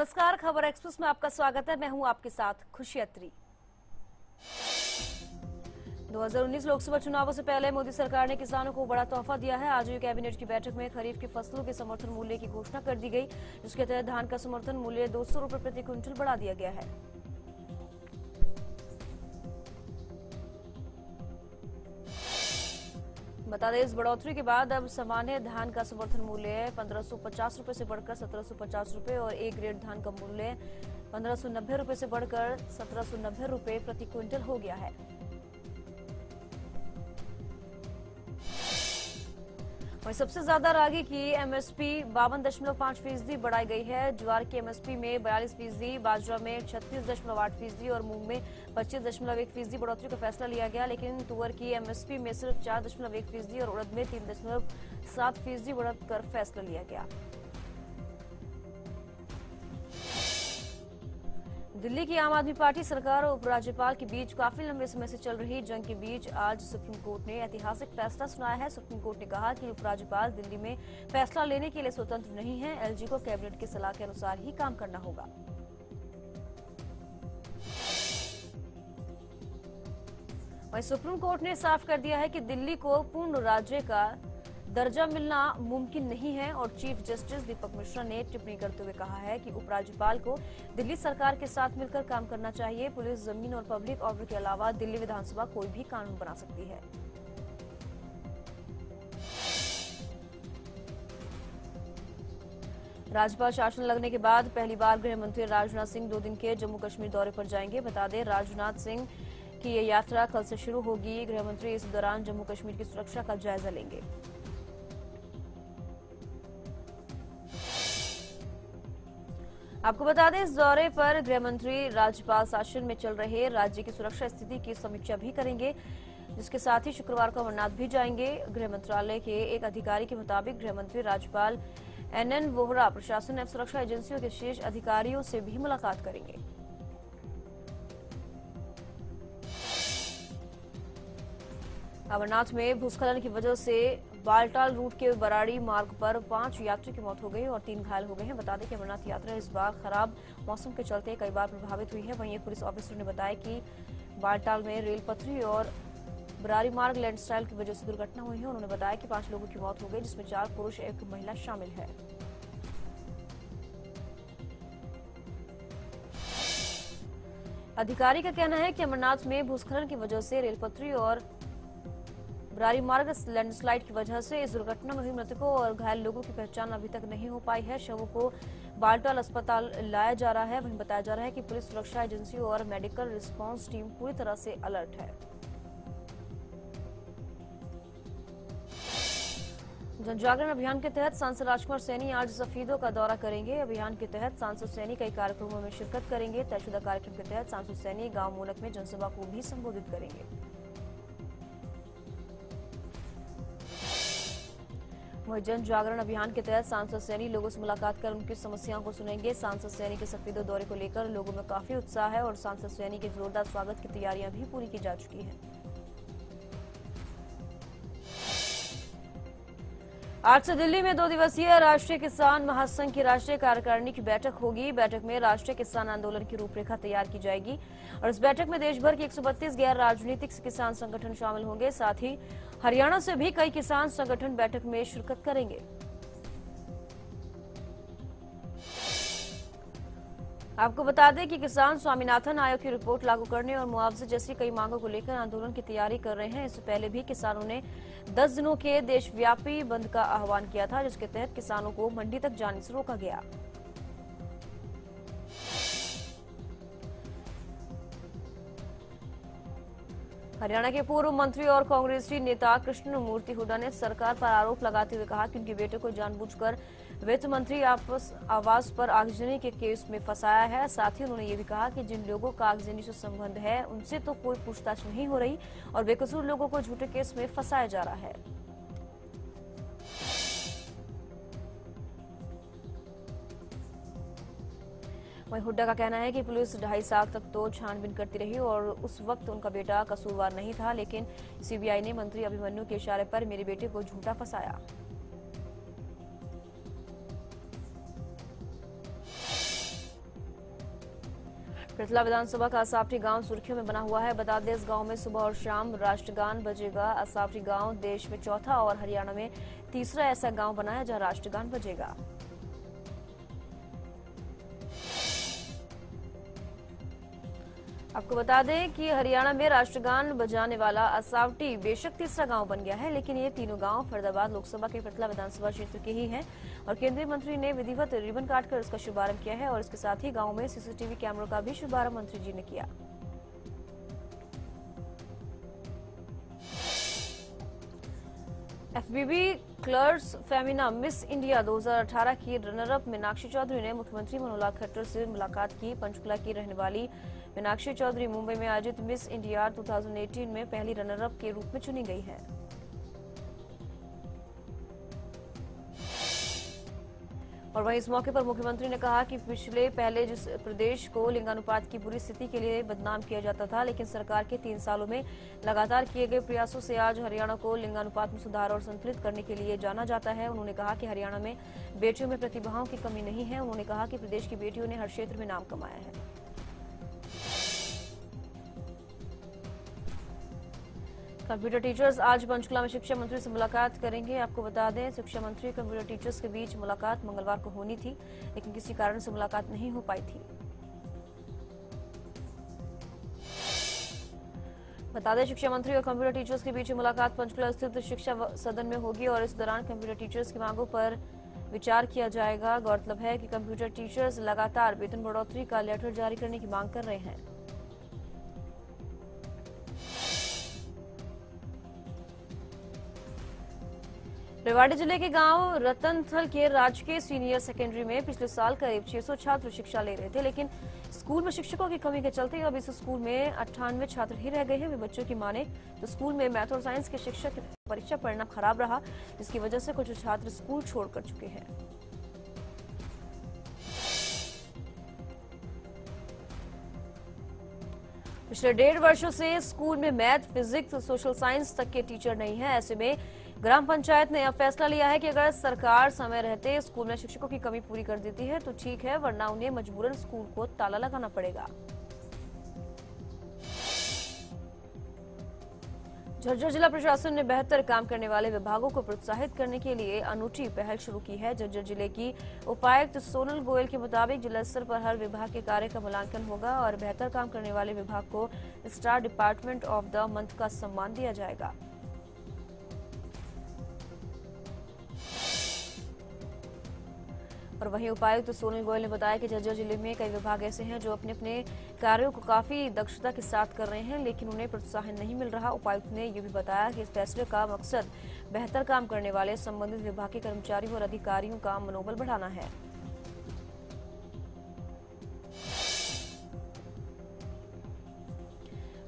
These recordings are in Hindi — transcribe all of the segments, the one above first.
नमस्कार, खबर एक्सप्रेस में आपका स्वागत है। मैं हूँ आपके साथ खुशी अत्री 2019 लोकसभा चुनावों से पहले मोदी सरकार ने किसानों को बड़ा तोहफा दिया है। आज हुई कैबिनेट की बैठक में खरीफ की फ़सलों के समर्थन मूल्य की घोषणा कर दी गई, जिसके तहत धान का समर्थन मूल्य दो सौ प्रति क्विंटल बढ़ा दिया गया है। बता दें, इस बढ़ोतरी के बाद अब सामान्य धान का समर्थन मूल्य पंद्रह सौ पचास रुपये से बढ़कर सत्रह सौ पचास और एक ग्रेड धान का मूल्य पंद्रह सौ नब्बे रुपये से बढ़कर सत्रह सौ नब्बे प्रति क्विंटल हो गया है। वहीं सबसे ज़्यादा रागी की एमएसपी बावन दशमलव पाँच फ़ीसदी बढ़ाई गई है। ज्वार की एमएसपी में बयालीस फ़ीसदी, बाजरा में छत्तीस दशमलव आठ फ़ीसदी और मूंग में पच्चीस दशमलव एक फ़ीसदी बढ़ोतरी का फैसला लिया गया, लेकिन तुअर की एमएसपी में सिर्फ़ चार दशमलव एक फ़ीसदी और उड़द में तीन दशमलव सात फ़ीसदी बढ़त कर फैसला लिया गया। दिल्ली की आम आदमी पार्टी सरकार और उपराज्यपाल के बीच काफ़ी लंबे समय से चल रही जंग के बीच आज सुप्रीम कोर्ट ने ऐतिहासिक फैसला सुनाया है। सुप्रीम कोर्ट ने कहा कि उपराज्यपाल दिल्ली में फैसला लेने के लिए स्वतंत्र नहीं है। एलजी को कैबिनेट की सलाह के अनुसार ही काम करना होगा। वहीं सुप्रीम कोर्ट ने साफ़ कर दिया है कि दिल्ली को पूर्ण राज्य का दर्जा मिलना मुमकिन नहीं है और चीफ जस्टिस दीपक मिश्रा ने टिप्पणी करते हुए कहा है कि उपराज्यपाल को दिल्ली सरकार के साथ मिलकर काम करना चाहिए। पुलिस, ज़मीन और पब्लिक ऑर्डर के अलावा दिल्ली विधानसभा कोई भी कानून बना सकती है। राज्यपाल शासन लगने के बाद पहली बार गृह मंत्री राजनाथ सिंह दो दिन के जम्मू कश्मीर दौरे पर जाएँगे। बता दें, राजनाथ सिंह की ये यात्रा कल से शुरू होगी। गृह मंत्री इस दौरान जम्मू कश्मीर की सुरक्षा का जायजा लेंगे। आपको बता दें, इस दौरे पर गृह मंत्री राज्यपाल शासन में चल रहे राज्य की सुरक्षा स्थिति की समीक्षा भी करेंगे, जिसके साथ ही शुक्रवार को अमरनाथ भी जाएँगे। गृह मंत्रालय के एक अधिकारी के मुताबिक गृह मंत्री राज्यपाल एनएन वोहरा, प्रशासन एवं सुरक्षा एजेंसियों के शीर्ष अधिकारियों से भी मुलाकात करेंगे। अमरनाथ में भूस्खलन की वजह से बालटाल रूट के बराड़ी मार्ग पर पाँच यात्री की मौत हो गई और तीन घायल हो गए हैं। बता दें कि अमरनाथ यात्रा इस बार खराब मौसम के चलते कई बार प्रभावित हुई है। वहीं एक पुलिस ऑफिसर ने बताया कि बालटाल में रेल पथरी और बरारी मार्ग लैंडस्लाइड की वजह से दुर्घटना हुई है। उन्होंने बताया कि पाँच लोगों की मौत हो गई, जिसमें चार पुरुष, एक महिला शामिल है। अधिकारी का कहना है कि अमरनाथ में भूस्खलन की वजह से रेल पथरी और बरारी मार्ग लैंडस्लाइड की वजह से इस दुर्घटना में हुई मृतकों और घायल लोगों की पहचान अभी तक नहीं हो पाई है। शवों को बालटाल अस्पताल लाया जा रहा है। वहीं बताया जा रहा है कि पुलिस सुरक्षा एजेंसियों और मेडिकल रिस्पांस टीम पूरी तरह से अलर्ट है। जनजागरण अभियान के तहत सांसद राजकुमार सैनी आज सफीदों का दौरा करेंगे। अभियान के तहत सांसद सैनी कई कार्यक्रमों में शिरकत करेंगे। तयशुदा कार्यक्रम के तहत सांसद सैनी गाँव मूलक में जनसभा को भी संबोधित करेंगे। वहीं जन जागरण अभियान के तहत सांसद सैनी लोगों से मुलाकात कर उनकी समस्याओं को सुनेंगे। सांसद सैनी के सफेदों दौरे को लेकर लोगों में काफ़ी उत्साह है और सांसद सैनी के जोरदार स्वागत की तैयारियाँ भी पूरी की जा चुकी हैं। आज से दिल्ली में दो दिवसीय राष्ट्रीय किसान महासंघ की राष्ट्रीय कार्यकारिणी की बैठक होगी। बैठक में राष्ट्रीय किसान आंदोलन की रूपरेखा तैयार की जाएगी और इस बैठक में देश भर के 132 गैर राजनीतिक किसान संगठन शामिल होंगे। साथ ही हरियाणा से भी कई किसान संगठन बैठक में शिरकत करेंगे। आपको बता दें कि किसान स्वामीनाथन आयोग की रिपोर्ट लागू करने और मुआवजे जैसी कई मांगों को लेकर आंदोलन की तैयारी कर रहे हैं। इससे पहले भी किसानों ने 10 दिनों के देशव्यापी बंद का आह्वान किया था, जिसके तहत किसानों को मंडी तक जाने से रोका गया। हरियाणा के पूर्व मंत्री और कांग्रेसी नेता कृष्ण मूर्ति हुडा ने सरकार पर आरोप लगाते हुए कहा कि उनके बेटे को जानबूझकर वित्त मंत्री आपस आवास पर आगजनी के केस में फंसाया है। साथ ही उन्होंने ये भी कहा कि जिन लोगों का आगजनी से संबंध है, उनसे तो कोई पूछताछ नहीं हो रही और बेकसूर लोगों को झूठे केस में फंसाया जा रहा है। वहीं हुड्डा का कहना है कि पुलिस ढाई साल तक तो छानबीन करती रही और उस वक्त उनका बेटा कसूरवार नहीं था, लेकिन सीबीआई ने मंत्री अभिमन्यु के इशारे पर मेरे बेटे को झूठा फंसाया। पृथला विधानसभा का असावटी गाँव सुर्खियों में बना हुआ है। बता दें, इस गाँव में सुबह और शाम राष्ट्रगान बजेगा। असावटी गाँव देश में चौथा और हरियाणा में तीसरा ऐसा गाँव बनाया जहाँ राष्ट्रगान बजेगा। आपको बता दें कि हरियाणा में राष्ट्रगान बजाने वाला असावटी बेशक तीसरा गाँव बन गया है, लेकिन ये तीनों गाँव फरीदाबाद लोकसभा के पटला विधानसभा क्षेत्र के ही हैं। और केंद्रीय मंत्री ने विधिवत रिबन काटकर इसका शुभारंभ किया है और इसके साथ ही गाँव में सीसीटीवी कैमरों का भी शुभारंभ मंत्री जी ने किया। FBB colors Femina Miss India 2018 की रनरअप मीनाक्षी चौधरी ने मुख्यमंत्री मनोहर खट्टर से मुलाकात की। पंचकुला की रहने वाली मीनाक्षी चौधरी मुंबई में आयोजित मिस इंडिया 2018 में पहली रनरअप के रूप में चुनी गई है। और वहीं इस मौके पर मुख्यमंत्री ने कहा कि पिछले पहले जिस प्रदेश को लिंगानुपात की बुरी स्थिति के लिए बदनाम किया जाता था, लेकिन सरकार के तीन सालों में लगातार किए गए प्रयासों से आज हरियाणा को लिंगानुपात में सुधार और संतुलित करने के लिए जाना जाता है। उन्होंने कहा कि हरियाणा में बेटियों में प्रतिभाओं की कमी नहीं है। उन्होंने कहा कि प्रदेश की बेटियों ने हर क्षेत्र में नाम कमाया है। कंप्यूटर टीचर्स आज पंचकुला में शिक्षा मंत्री से मुलाकात करेंगे। आपको बता दें, शिक्षा मंत्री कंप्यूटर टीचर्स के बीच मुलाकात मंगलवार को होनी थी, लेकिन किसी कारण से मुलाकात नहीं हो पाई थी। बता दें, शिक्षा मंत्री और कंप्यूटर टीचर्स के बीच मुलाकात पंचकुला स्थित शिक्षा सदन में होगी और इस दौरान कंप्यूटर टीचर्स की मांगों पर विचार किया जाएगा। गौरतलब है कि कंप्यूटर टीचर्स लगातार वेतन बढ़ोतरी का लेटर जारी करने की मांग कर रहे हैं। रेवाड़ी ज़िले के गाँव रतनथल के राजकीय सीनियर सेकेंडरी में पिछले साल करीब 600 छात्र शिक्षा ले रहे थे, लेकिन स्कूल में शिक्षकों की कमी के चलते अब इस स्कूल में अट्ठानवे छात्र ही रह गए हैं। वे बच्चों की माने तो स्कूल में मैथ और साइंस के शिक्षक परीक्षा परिणाम खराब रहा, जिसकी वजह से कुछ छात्र स्कूल छोड़ कर चुके हैं। पिछले डेढ़ वर्षों से स्कूल में मैथ, फिजिक्स सोशल साइंस तक के टीचर नहीं है। ऐसे में ग्राम पंचायत ने यह फैसला लिया है कि अगर सरकार समय रहते स्कूल में शिक्षकों की कमी पूरी कर देती है तो ठीक है, वरना उन्हें मजबूरन स्कूल को ताला लगाना पड़ेगा। झज्जर जिला प्रशासन ने बेहतर काम करने वाले विभागों को प्रोत्साहित करने के लिए अनूठी पहल शुरू की है। झज्जर ज़िले की उपायुक्त सोनल गोयल के मुताबिक जिला स्तर पर हर विभाग के कार्य का मूल्यांकन होगा और बेहतर काम करने वाले विभाग को star department of the month का सम्मान दिया जाएगा। और वहीं उपायुक्त सोनल गोयल ने बताया कि झज्जर ज़िले में कई विभाग ऐसे हैं जो अपने अपने कार्यों को काफ़ी दक्षता के साथ कर रहे हैं, लेकिन उन्हें प्रोत्साहन नहीं मिल रहा। उपायुक्त ने यह भी बताया कि इस फैसले का मकसद बेहतर काम करने वाले संबंधित विभाग के कर्मचारियों और अधिकारियों का मनोबल बढ़ाना है।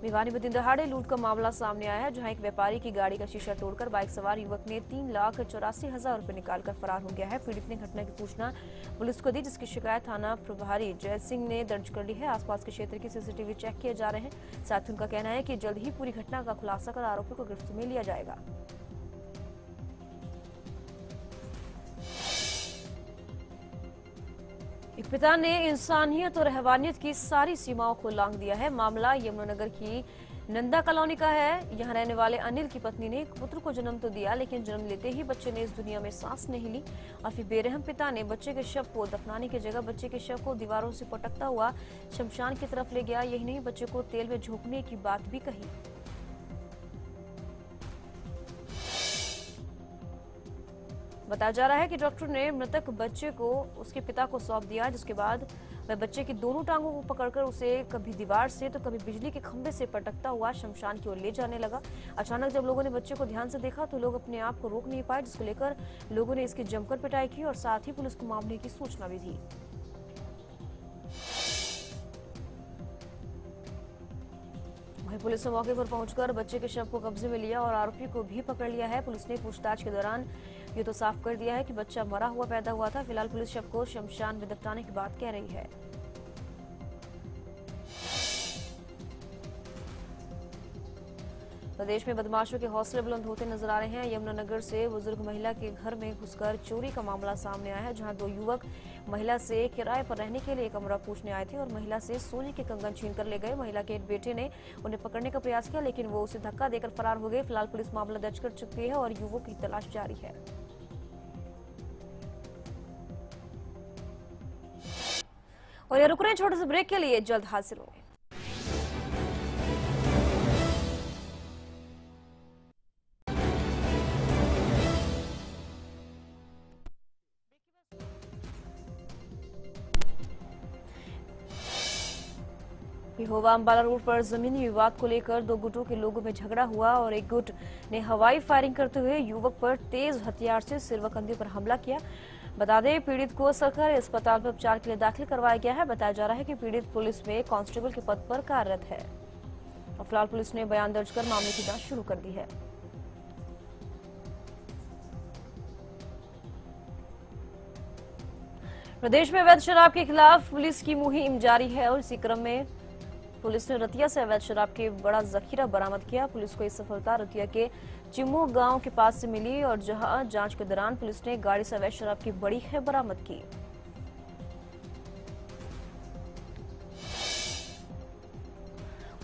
भिवानी में दिन दहाड़े लूट का मामला सामने आया है, जहाँ एक व्यापारी की गाड़ी का शीशा तोड़कर बाइक सवार युवक ने तीन लाख चौरासी हज़ार रूपए निकालकर फरार हो गया है। पीड़ित ने घटना की सूचना पुलिस को दी, जिसकी शिकायत थाना प्रभारी जय सिंह ने दर्ज कर ली है। आसपास के क्षेत्र की सीसीटीवी चेक किए जा रहे हैं। साथ ही उनका कहना है की जल्द ही पूरी घटना का खुलासा कर आरोपी को गिरफ्त में लिया जाएगा। एक पिता ने इंसानियत और रहवानियत की सारी सीमाओं को लांग दिया है। मामला यमुनानगर की नंदा कॉलोनी का है। यहाँ रहने वाले अनिल की पत्नी ने एक पुत्र को जन्म तो दिया, लेकिन जन्म लेते ही बच्चे ने इस दुनिया में सांस नहीं ली और फिर बेरहम पिता ने बच्चे के शव को दफनाने की जगह बच्चे के शव को दीवारों से पटकता हुआ शमशान की तरफ़ ले गया। यही नहीं, बच्चे को तेल में झोंकने की बात भी कही। बताया जा रहा है कि डॉक्टर ने मृतक बच्चे को, उसके पिता को सौंप दिया, जिसके बाद वह बच्चे की दोनों टांगों को पकड़कर उसे कभी दीवार से तो कभी बिजली के खंभे से पटकता हुआ शमशान की ओर ले जाने लगा। अचानक जब लोगों ने बच्चे को ध्यान से देखा तो लोग अपने आप को रोक नहीं पाए, जिसको लेकर लोगों ने इसकी जमकर पिटाई की और साथ ही पुलिस को मामले की सूचना भी दी। वहीं पुलिस ने मौके पर पहुंचकर बच्चे के शव को कब्जे में लिया और आरोपी को भी पकड़ लिया है। पुलिस ने पूछताछ के दौरान ये तो साफ़ कर दिया है कि बच्चा मरा हुआ, पैदा हुआ था। फ़िलहाल पुलिस शव को शमशान में दफनाने की बात कह रही है। प्रदेश में बदमाशों के हौसले बुलंद होते नज़र आ रहे हैं। यमुनानगर से बुज़ुर्ग महिला के घर में घुसकर चोरी का मामला सामने आया है, जहाँ दो युवक महिला से किराए पर रहने के लिए कमरा पूछने आए थे और महिला से सोने के कंगन छीन कर ले गए। महिला के बेटे ने उन्हें पकड़ने का प्रयास किया, लेकिन वो उसे धक्का देकर फरार हो गए। फ़िलहाल पुलिस मामला दर्ज कर चुकी है और युवक की तलाश जारी है। और ये रुक रहे छोटे से ब्रेक के लिए। जल्द हाजिर होंगे। पिहोवा अम्बाला रोड पर जमीनी विवाद को लेकर दो गुटों के लोगों में झगड़ा हुआ और एक गुट ने हवाई फायरिंग करते हुए युवक पर तेज हथियार से सिर व कंधे पर हमला किया। बता दें, पीड़ित को सरकारी अस्पताल में उपचार के लिए दाखिल करवाया गया है। बताया जा रहा है कि पीड़ित पुलिस में कांस्टेबल के पद पर कार्यरत है। फ़िलहाल पुलिस ने बयान दर्ज कर मामले की जाँच शुरू कर दी है। प्रदेश में अवैध शराब के खिलाफ पुलिस की मुहिम जारी है और इसी क्रम में पुलिस ने रतिया से अवैध शराब के बड़ा जखीरा बरामद किया। पुलिस को ये सफलता रतिया के चिमू गाँव के पास से मिली और जहाँ जाँच के दौरान पुलिस ने गाड़ी से अवैध शराब की बड़ी है बरामद की।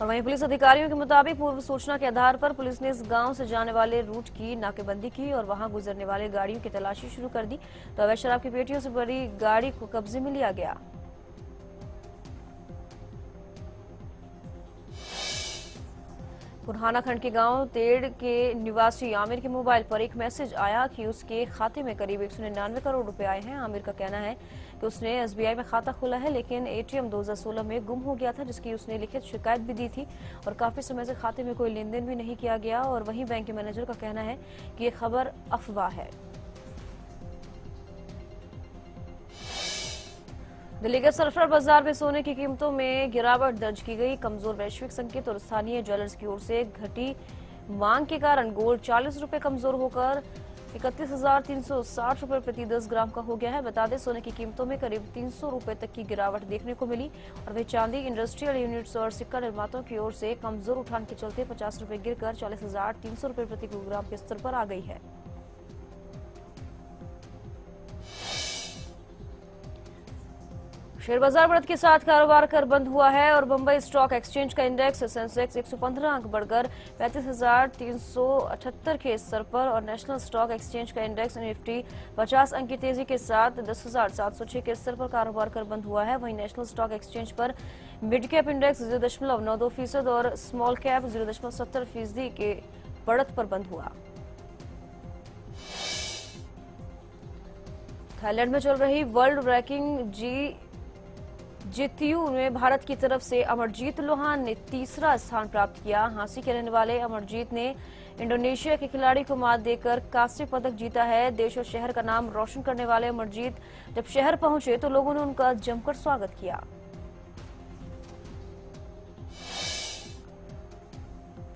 और वहीं पुलिस अधिकारियों के मुताबिक पूर्व सूचना के आधार पर पुलिस ने इस गाँव से जाने वाले रूट की नाकेबंदी की और वहाँ गुजरने वाले गाड़ियों की तलाशी शुरू कर दी। तो अवैध शराब की पेटियों से भरी गाड़ी को कब्जे में लिया गया। पुरहाना खंड के गाँव तेड़ के निवासी आमिर के मोबाइल पर एक मैसेज आया कि उसके खाते में करीब एक सौ निन्यानवे करोड़ रुपए आए हैं। आमिर का कहना है कि उसने एसबीआई में खाता खोला है, लेकिन एटीएम 2016 में गुम हो गया था, जिसकी उसने लिखित शिकायत भी दी थी और काफ़ी समय से खाते में कोई लेन देन भी नहीं किया गया और वही बैंक के मैनेजर का कहना है की ये खबर अफवाह है। दिल्ली के सरफरा बाज़ार में सोने की कीमतों में गिरावट दर्ज की गई। कमज़ोर वैश्विक संकेत और स्थानीय ज्वेलर्स की ओर से घटी मांग के कारण गोल्ड चालीस रुपए कमज़ोर होकर इकतीस हज़ार तीन सौ साठ रुपए प्रति दस ग्राम का हो गया है। बता दें, सोने की कीमतों में करीब तीन सौ रुपए तक की गिरावट देखने को मिली और वही चांदी, इंडस्ट्रियल यूनिट्स और सिक्का निर्माताओं की ओर से कमज़ोर उठान के चलते पचास रुपए गिरकर चालीस हज़ार तीन सौ रुपए प्रति किलोग्राम के स्तर पर आ गई है। शेयर बाज़ार बढ़त के साथ कारोबार कर बंद हुआ है और बंबई स्टॉक एक्सचेंज का इंडेक्स सेंसेक्स 115 अंक बढ़कर पैंतीस के स्तर पर और नेशनल स्टॉक एक्सचेंज का इंडेक्स निफ्टी 50 अंक की तेज़ी के साथ 10,706 के स्तर पर कारोबार कर बंद हुआ है। वहीं नेशनल स्टॉक एक्सचेंज पर मिड कैप इंडेक्स ज़ीरो दशमलव नौ दो फ़ीसद और स्मॉल कैप ज़ीरो दशमलव सत्तर फ़ीसदी के बढ़त पर बंद हुआ। थाईलैंड में चल रही वर्ल्ड रैंकिंग जी जीतयू में भारत की तरफ़ से अमरजीत लोहान ने तीसरा स्थान प्राप्त किया। हांसी के रहने वाले अमरजीत ने इंडोनेशिया के खिलाड़ी को मात देकर कांस्य पदक जीता है। देश और शहर का नाम रोशन करने वाले अमरजीत जब शहर पहुँचे तो लोगों ने उनका जमकर स्वागत किया।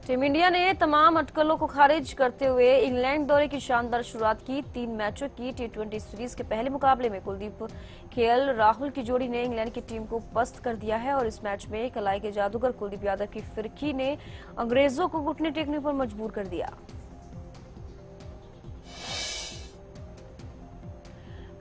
टीम इंडिया ने तमाम अटकलों को खारिज करते हुए इंग्लैंड दौरे की शानदार शुरुआत की। तीन मैचों की टी सीरीज़ के पहले मुकाबले में कुलदीप खेल राहुल की जोड़ी ने इंग्लैंड की टीम को पस्त कर दिया है और इस मैच में कलाई के जादूगर कुलदीप यादव की फिरकी ने अंग्रेज़ों को घुटने टेकने पर मजबूर कर दिया।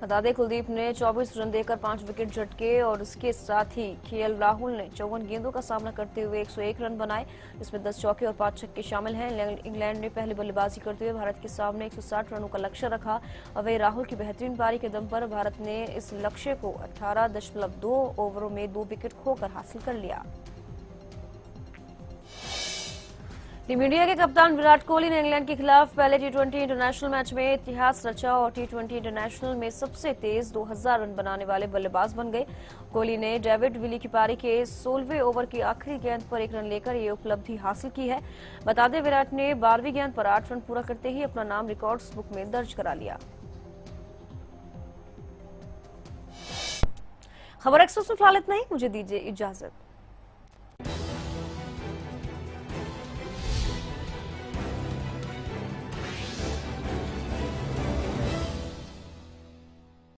बता दें, कुलदीप ने 24 रन देकर पाँच विकेट झटके और इसके साथ ही केएल राहुल ने चौवन गेंदों का सामना करते हुए 101 रन बनाए। जिसमें 10 चौके और पाँच छक्के शामिल हैं। इंग्लैंड ने पहले बल्लेबाजी करते हुए भारत के सामने 160 रनों का लक्ष्य रखा। और वही राहुल की बेहतरीन पारी के दम पर भारत ने इस लक्ष्य को अठारह ओवरों में दो विकेट खोकर हासिल कर लिया। टीम इंडिया के कप्तान विराट कोहली ने इंग्लैंड के खिलाफ पहले टी इंटरनेशनल मैच में इतिहास रचा और टी इंटरनेशनल में सबसे तेज 2000 रन बनाने वाले बल्लेबाज बन गए। कोहली ने डेविड विली की पारी के सोलहवें ओवर की आखिरी गेंद पर एक रन लेकर ये उपलब्धि हासिल की है। बता दें, विराट ने बारहवीं गेंद पर आठ रन पूरा करते ही अपना नाम रिकॉर्ड्स बुक में दर्ज करा लिया। खबर एक्सप्रेस में फ़िलहाल इतना ही। मुझे दीजिए इजाज़त।